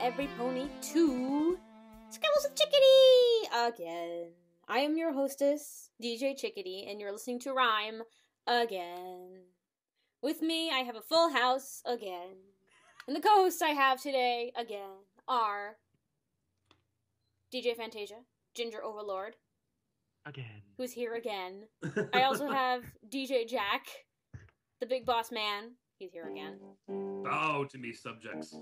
every pony to Scribbles with Chickadee again. I am your hostess, DJ Chickadee, and you're listening to RiME again. With me, I have a full house again. And the co hosts I have today again are DJ Fantasia, Ginger Overlord, Again. who's here again. I also have DJ Jack, the big boss man. He's here again. Bow to me, subjects.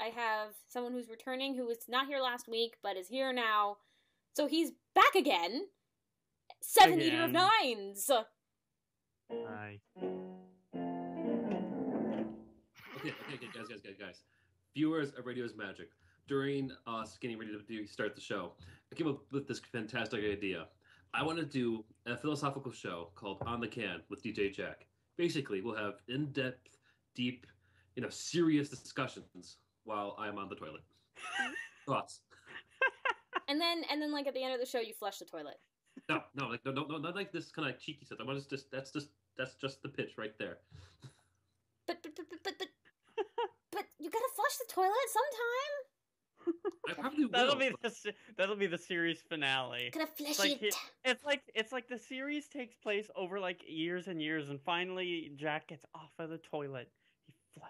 And I have someone who's returning who was not here last week but is here now. So he's back again. Seven Eater of Nines. Hi. Okay, okay, okay, guys, guys, guys, guys. Viewers of Radio's Magic, during us getting ready to do, start the show, I came up with this fantastic idea. I want to do a philosophical show called On the Can with DJ Jack. Basically, we'll have in-depth, deep, you know, serious discussions while I'm on the toilet. Thoughts? And then and then like at the end of the show you flush the toilet. No, no, like no, no, no, not like this kind of cheeky stuff. I want to just that's just that's just the pitch right there. But but but but but but, but you gotta flush the toilet sometime. I probably will. That'll be the that'll be the series finale. Gotta flush like it. It's like it's like the series takes place over like years and years, and finally Jack gets off of the toilet.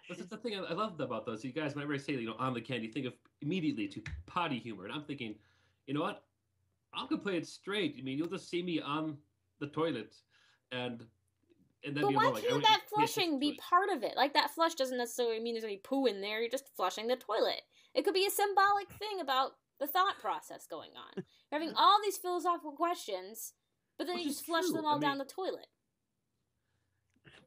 He That's the thing I, I love about those. You guys, whenever I say, you know, on the candy, think of immediately to potty humor. And I'm thinking, you know what? I'm going to play it straight. I mean, you'll just see me on the toilet and. And then But why like, can't want that you to pay attention flushing be part of it? Like that flush doesn't necessarily mean there's any poo in there. You're just flushing the toilet. It could be a symbolic thing about the thought process going on. You're having all these philosophical questions, but then Which you just flush true. them I all down the toilet.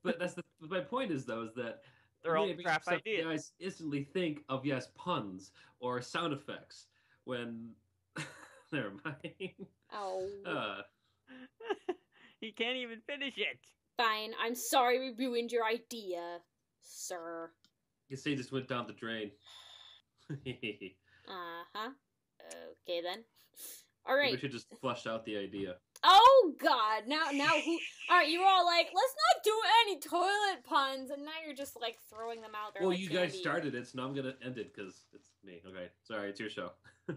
But that's the my point is though is that They're all I crap up you ideas. guys instantly think of yes puns or sound effects when never mind. Oh, Uh, he can't even finish it. fine. I'm sorry we ruined your idea, sir. you say just went down the drain. Uh huh. Okay then. All right. Maybe. We should just flush out the idea. Oh God! Now, now who? All right, you were all like, "Let's not do any toilet puns," and now you're just like throwing them out there. Well, like you guys candy. started it, so now I'm gonna end it because it's me. Okay, sorry, it's your show.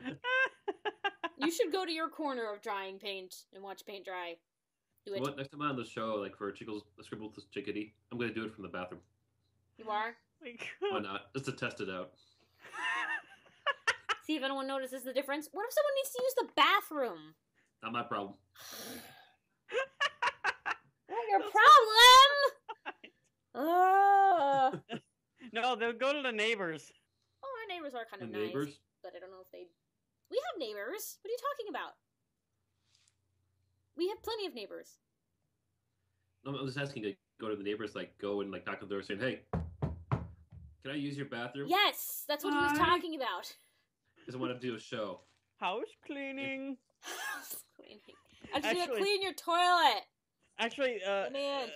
You should go to your corner of drying paint and watch paint dry. Do it. What next time I'm on the show, like for Chickles, Scribble with Chickadee, I'm gonna do it from the bathroom. You are. Why not? Just to test it out. See if anyone notices the difference. What if someone needs to use the bathroom? Not my problem. Not your problem. Oh. no, they'll go to the neighbors. Oh, our neighbors are kind The of neighbors. nice, but I don't know if they. We have neighbors. What are you talking about? We have plenty of neighbors. No, I'm just asking. to go to the neighbors, like go and like knock on the door, saying, "Hey, can I use your bathroom? Yes, that's what he was talking about. Because I want to do a show." House cleaning. Cleaning. I just Actually- clean your toilet. Actually, uh, in. uh,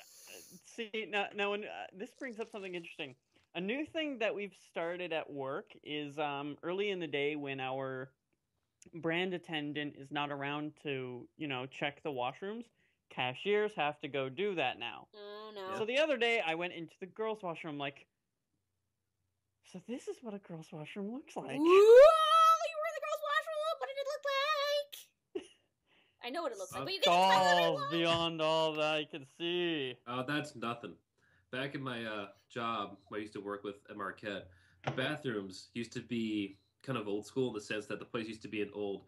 see now, now when, uh, this brings up something interesting. A new thing that we've started at work is um, early in the day when our brand attendant is not around to, you know, check the washrooms. Cashiers have to go do that now. Oh no. So the other day, I went into the girls' washroom. Like, so this is what a girls' washroom looks like. Whoa! You were in the girls' washroom. What did it look like? I know what it looks like, but you can tell what it Falls looks beyond all that I can see. Oh, that's nothing. Back in my uh, job, I used to work with at Marquette. The bathrooms used to be kind of old school in the sense that the place used to be an old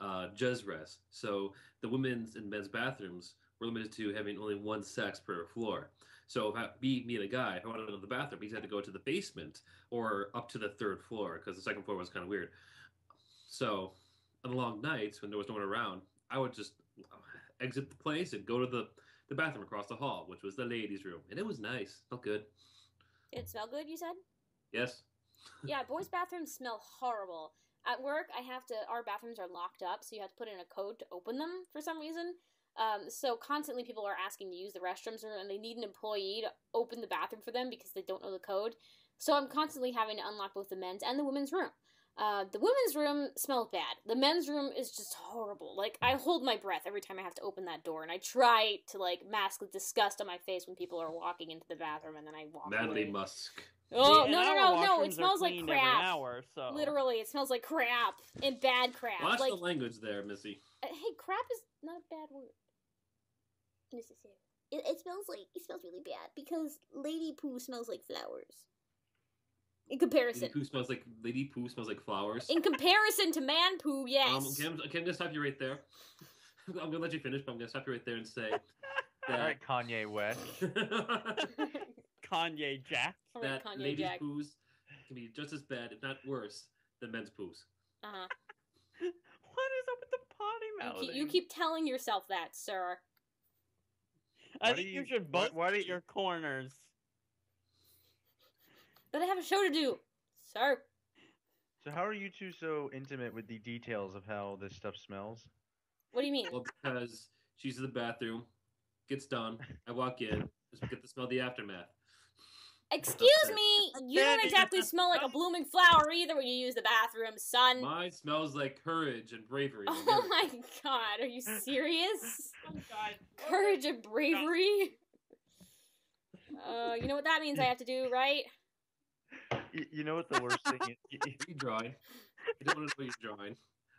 uh, jazz res. So the women's and men's bathrooms were limited to having only one sex per floor. So if I, me, me and a guy, if I wanted to go to the bathroom, he had to go to the basement or up to the third floor because the second floor was kind of weird. So on long nights when there was no one around, I would just exit the place and go to the the bathroom across the hall, which was the ladies' room, and it was nice. Felt good. It smelled good? You said. Yes. Yeah, boys' bathrooms smell horrible. At work, I have to. Our bathrooms are locked up, so you have to put in a code to open them for some reason. Um, so constantly, people are asking to use the restrooms, and they need an employee to open the bathroom for them because they don't know the code. So I'm constantly having to unlock both the men's and the women's room. Uh, the women's room smells bad. The men's room is just horrible. Like I hold my breath every time I have to open that door, and I try to like mask the disgust on my face when people are walking into the bathroom, and then I walk Manly away. Musk. Oh See, no no no no! It smells like crap. hour, so Literally, it smells like crap and bad crap. Watch like, the language there, Missy. uh, hey, crap is not a bad word. Necessary. It, it smells like it smells really bad because lady poo smells like flowers. In comparison, Lady Poo smells like Lady Poo smells like flowers. in comparison to man poo, yes. Um, okay, I'm, okay, I'm gonna stop you right there. I'm gonna let you finish, but I'm gonna stop you right there and say All that, right, Kanye West. Kanye Jack. All right, that Kanye ladies' Jack. poos can be just as bad, if not worse, than men's poos. Uh-huh. What is up with the potty You, mouth? keep, you keep telling yourself that, sir. I Why think you, you- should why- both why do you- your corners. But I have a show to do, sir. So how are you two so intimate with the details of how this stuff smells? What do you mean? Well, because she's in the bathroom, gets done, I walk in, just get to smell the aftermath. Excuse me, you don't exactly smell like a blooming flower either when you use the bathroom, son. Mine smells like courage and bravery. Oh my god, are you serious? Oh God. Courage and bravery? Uh, you know what that means I have to do, right? Y- you know what the worst thing is? You drawing? I don't want to know what you're drawing.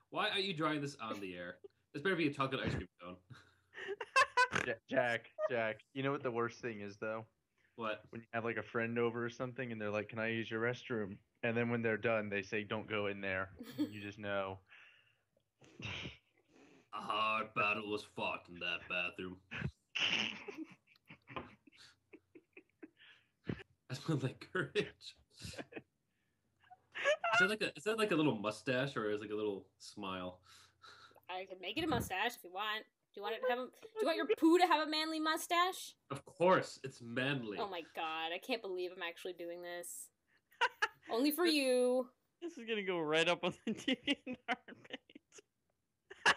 Why are you drawing this on the air? This better be a chocolate ice cream cone. Ja- Jack, Jack, you know what the worst thing is though? What? When you have like a friend over or something and they're like, "Can I use your restroom?" And then when they're done, they say, "Don't go in there." You just know. A hard battle was fought in that bathroom. I smell like courage. Is that like a is that like a little mustache or is it like a little smile? I can make it a mustache if you want. Do you want it to have a, Do you want your poo to have a manly mustache? Of course, it's manly. Oh my god, I can't believe I'm actually doing this. Only for you. This is gonna go right up on the DeviantArt page.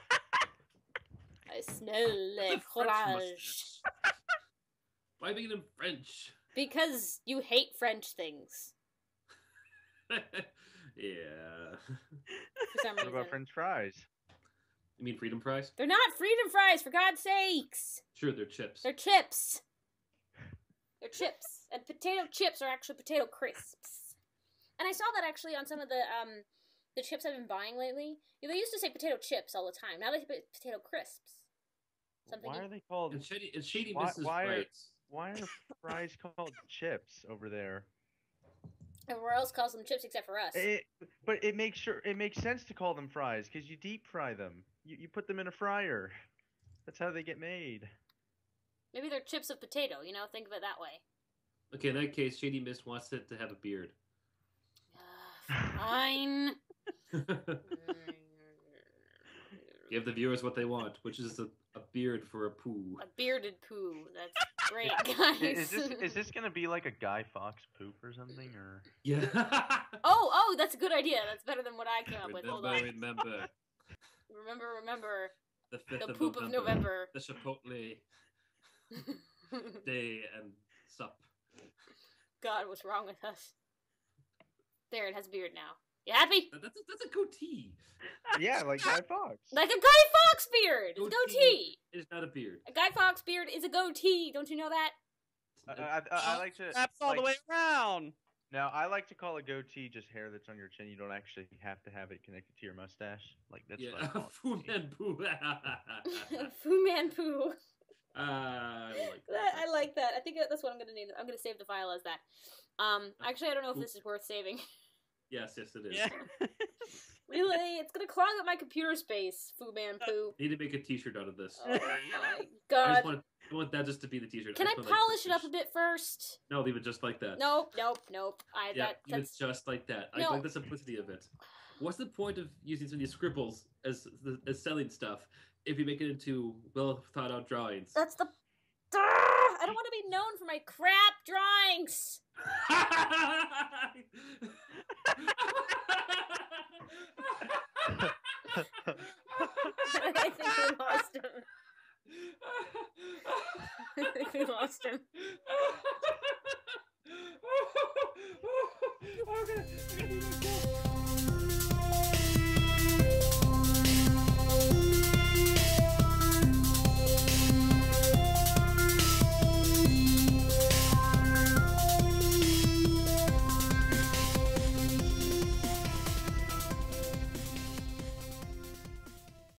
I smell like French courage. mustache. Why make it in French? Because you hate French things. yeah. For some What about French fries? You mean freedom fries? They're not freedom fries, for God's sakes! Sure, they're chips. They're chips. They're chips. And potato chips are actually potato crisps. And I saw that actually on some of the um the chips I've been buying lately. You they used to say potato chips all the time. Now they say potato crisps. Something Why are they called? And shady, and shady Why- Mrs. why are- Why are fries called chips over there? Everywhere else calls them chips except for us. It, but it makes sure it makes sense to call them fries because you deep fry them. You you put them in a fryer. That's how they get made. Maybe they're chips of potato, you know, think of it that way. Okay, in that case, Shady Mist wants it to have a beard. Uh, fine. Give the viewers what they want, which is a, a beard for a poo. A bearded poo. That's great, guys. Is this is this gonna be like a Guy Fawkes poop or something or? Yeah. Oh, oh, that's a good idea. That's better than what I came up with. Hold remember, on. remember Remember, remember the fifth the of poop of November. The Chipotle day and sup. God, what's wrong with us? There, it has a beard now. You happy? That's a, that's a goatee. Yeah, like Guy Fawkes. Like a Guy Fawkes beard. A Goatee. goatee. It is not a beard. A Guy Fawkes beard is a goatee. Don't you know that? It's I, I, I, I like to. Wraps all the way around. Now I like to call a goatee just hair that's on your chin. You don't actually have to have it connected to your mustache. Like that's what I call it. Fu Man Poo. Fu Man Poo. Ah, I like That, that. I like that. I think that's what I'm gonna name it. I'm gonna save the file as that. Um, actually, I don't know if this is worth saving. Yes, yes, it is. Yeah. really, it's gonna clog up my computer space. Fu Man uh, Poo. Need to make a T-shirt out of this. Oh my I god. just want, I want that just to be the T-shirt. Can I just want, like, polish it up a bit first? No, leave it just like that. Nope, nope, nope. I Yeah, that leave it just like that. I No. like the simplicity of it. What's the point of using some of these scribbles as as selling stuff if you make it into well thought out drawings? that's the. I don't want to be known for my crap drawings. I think we lost him. I think we lost him.